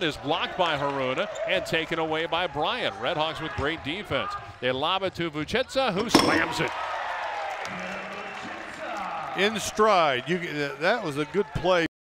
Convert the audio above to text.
is blocked by Haruna and taken away by Bryant. Redhawks with great defense. They lob it to Vucica, who slams it. In stride. You, that was a good play.